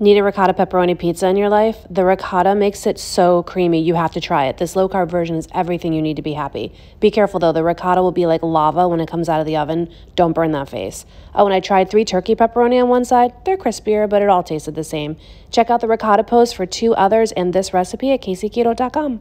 Need a ricotta pepperoni pizza in your life? The ricotta makes it so creamy. You have to try it. This low carb version is everything you need to be happy. Be careful though, the ricotta will be like lava when it comes out of the oven. Don't burn that face. Oh, and I tried three turkey pepperoni on one side. They're crispier, but it all tasted the same. Check out the ricotta post for two others and this recipe at caseaketo.com.